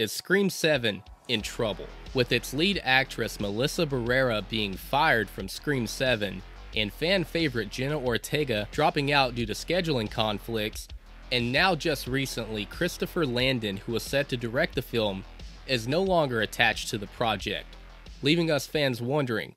is Scream 7 in trouble. With its lead actress Melissa Barrera being fired from Scream 7 and fan favorite Jenna Ortega dropping out due to scheduling conflicts, and now just recently Christopher Landon, who was set to direct the film, is no longer attached to the project, leaving us fans wondering